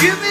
Give me